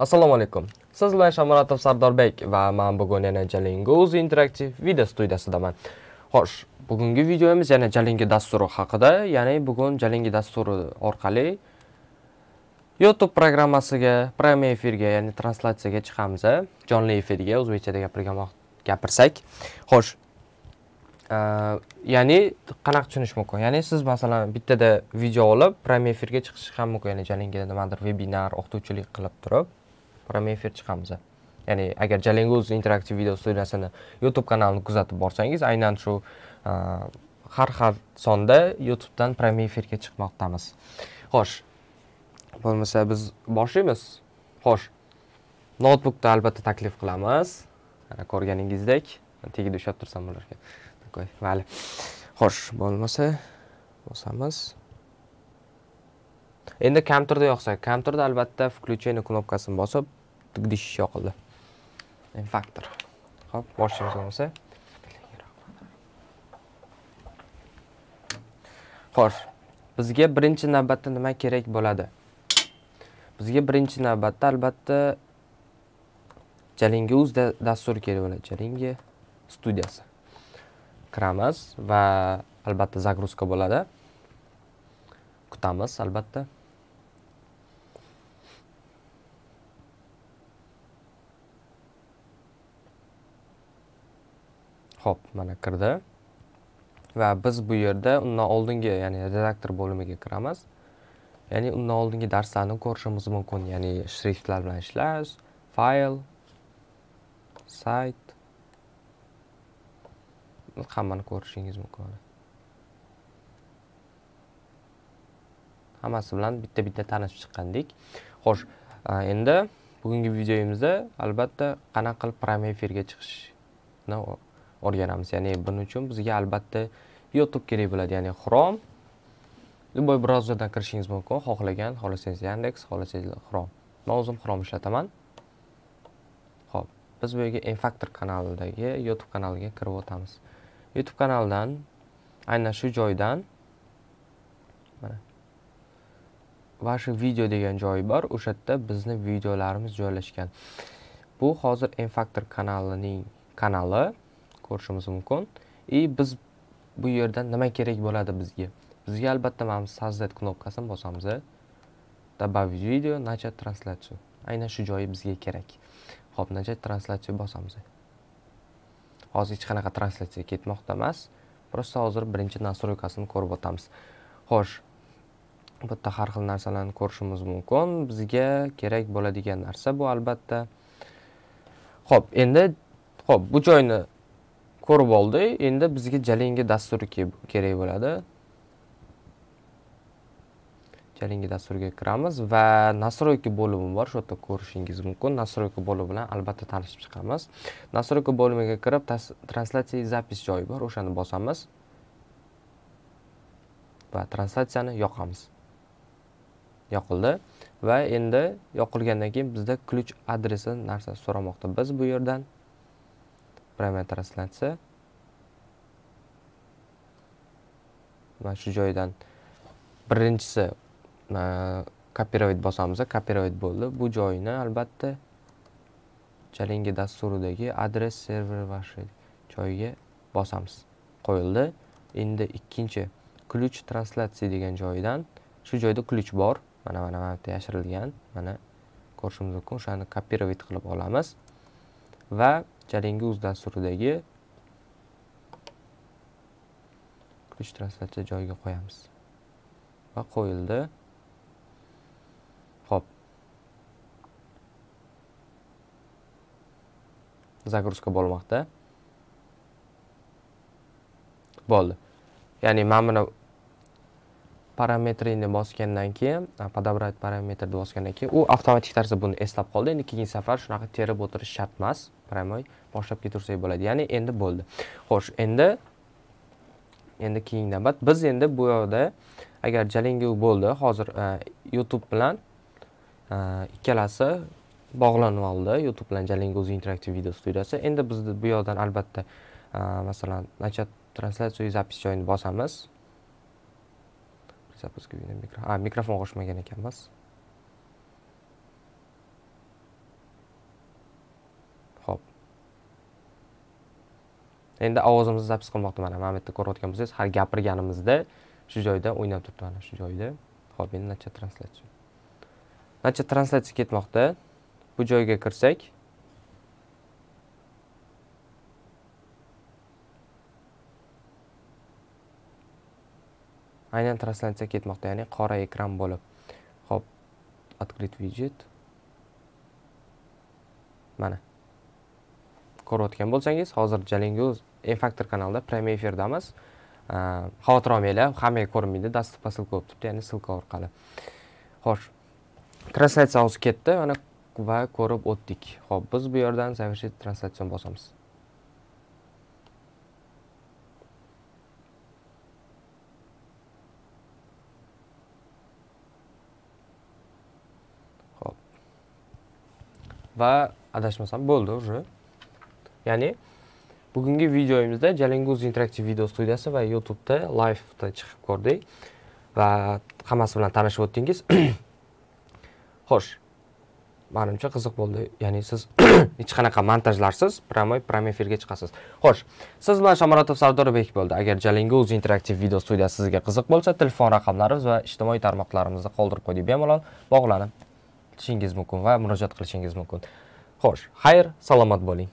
assalomu alaykum. Siz bilan shomuratov sardorbek va man bugun yana jalingo'z interaktiv video studiyasidaman. Xo'sh bugungi videomiz yana jalingi dasturi haqida ya'ni bugun jalingi dasturi orqali youtube programmasiga prime efirga ya'ni translyatsiyaga chiqamiz jonli efirga o'zbekchada gapirsak. Xo'sh ya'ni qanaqa tushunish mumkin? Ya'ni siz masalan bittada video olib prime efirga chiqish ham mumkin ya'ni jalingi nimadir vebinar o'qituvchilik qilib turib. Prime efir chiqamiz. Ya'ni agar jalinguz interaktiv video studiyasini youtube kanalini kuzatib borsangiz aynan shu e, har har sonda youtubedan prime efirga chiqmoqdamiz. Xo'sh bo'lmasa biz boshlaymiz xo'sh noutbukni albatta taklif qilamiz. Mana ko'rganingizdek tagida ushlab tursam bo'larkan. Такой mayli xo'sh bo'lmasa bosamiz endi kompyuterda yoqsa kompyuterda albatta включение knopkasini bosib tugdish yoqildi faktor ho'p boshimiz bo'lmasa xo'sh bizga birinchi navbatda nima kerak bo'ladi bizga birinchi navbatda albatta jalingi uz dasturi kerak bo'ladi jalingi studiyasi kiramiz va albatta загрузка bo'ladi kutamiz albatta hop mana kirdi. Va biz bu yerda undan oldingi, ya'ni redaktor bo'limiga kiramiz. Ya'ni undan oldingi darslarni ko'rishimiz mumkin, ya'ni shriftlar bilan ishlash, fayl, sayt hammani ko'rishingiz mumkin. Hammasi bilan bitta-bitta tanishib chiqqandik. Xo'sh, endi bugungi videomizda albatta qanaqa qilib prime efirga chiqishni o'rganamiz. Ya'ni buning uchun bizga albatta youtube kerak bo'ladi. Ya'ni chrome. Любой brauzerdan kirishingiz mumkin. Xohlagan xohlasangiz yandex xohlasangiz chrome. Man o'zim chrome ishlataman. Ho'p biz bu yerga enfaktor kanalidagi youtube kanaliga kirib o'tamiz. Youtube kanalidan aynan shu joydan mana ваше video degan joyi bor. O'sha yerda bizni videolarimiz joylashgan. Bu hozir enfaktor kanalining kanali. Ko'rishimiz mumkin. И biz bu yerdan nima kerak bo'ladi bizga? Bizga albatta mana bu создать knopkasini bosamiz добавить video начать трансляцию aynan shu joyi bizga kerak. Ho'p начать translyatsiya bosamiz hozir hech qanaqa translyatsiya ketmoqda emas. Просто hozir birinchi настройкасini ko'rib o'tamiz. Xo'sh bu yerda har xil narsalarni ko'rishimiz mumkin. Bizga kerak bo'ladigan narsa bu albatta. Ho'p endi ho'p bu joyni ko'rib oldik endi bizga jalingi dasturi kerak bo'ladi. Jalingi dasturiga kiramiz va настройка bo'limi bor. Shu yerda ko'rishingiz mumkin. Настройка bo'limi bilan albatta tanishib chiqamiz. Настройка bo'limiga kirib translyatsiya запись joyi bor. O'shani bosamiz va translyatsiyani yoqamiz. Yoqildi. Va endi yoqilgandan keyin bizda ключ adresi narsa so'ramoqda. Biz bu yerdan prime translyatsiya mana shu joydan birinchisi kopировать bosamiz kopировать bo'ldi bu joyini albatta jalingi dasturidagi adres server ваши joyiga bosamiz qo'yildi endi ikkinchi ключ translyatsiya degan joyidan shu joyda ключ bor mana mana mana yerda yashirilgan mana ko'rishimiz mumkin o'shani kopировать qilib olamiz va jalingi dasturidagi kuch translyatsiya joyiga qo'yamiz. Va qo'yildi. Ho'p загрузка bo'lmoqda. Bo'ldi. Ya'ni mana buni parametrini bosgandan keyin подобрать parametrni bosgandan keyin u avtomatik tarzda buni eslab qoldi. Endi keyingi safar shunaqa terib o'tirish shart emas. Прямой boshlab ketaversak bo'ladi. Ya'ni endi bo'ldi. Xo'sh endi endi keyingi navbat. Biz endi bu yoqda agar jalingu bo'ldi hozir youtube bilan ikkalasi bog'lanib oldi. Youtube bilan jalingo'z interaktiv video studiyasi. Endi biz bu yoqdan albatta masalan начать translyatsiya запись joyini bosamiz. Mikrofon qo'shmagan ekanmiz Xo'p. Endi ovozimizni zapis qilmoqda mana mana bu yerda ko'rayotgan bo'lsangiz, har gapirganimizda shu joyda o'ynab turibdi mana shu joyda. Xo'p, endi nacha translyatsiya. Nacha translyatsiya ketmoqda. Bu joyga kirsak, aynan translyatsiya ketmoqda, ya'ni qora ekran bo'lib. Xo'p, открыть widget. Mana. Ko'rayotgan bo'lsangiz, hozir jalingoz E-Factor kanalida Prime efirdamiz. Xavotir olmanglar, hammaga ko'rinmaydi, dastur posilka bo'lib turibdi, ya'ni silka orqali. Xo'sh. Translyatsiya hozir ketdi, mana va ko'rib o'tdik. Xo'p, biz bu yerdan завершить translyatsiya bosamiz. Va adashmasam bo'ldi уже. Ya'ni bugungi videoyimizda jalinguz interaktiv video studiyasi va youtubeda liveda chiqib ko'rdik va hammasi bilan tanishib o'tdingiz. Xo'sh manimcha qiziq bo'ldi. Ya'ni siz hech qanaqa montajlarsiz прямой prime efirga chiqasiz. Xo'sh siz bilan shomurodov sardorbek bo'ldi. Agar jalinguz interaktiv video studiyasi sizga qiziq bo'lsa telefon raqamlarimiz va ijtimoiy tarmoqlarimizni qoldirib qo'ydik. Bemalol bog'lanib qilishingiz mumkin va murojaat qilishingiz mumkin. Xo'sh xayr salomat bo'ling.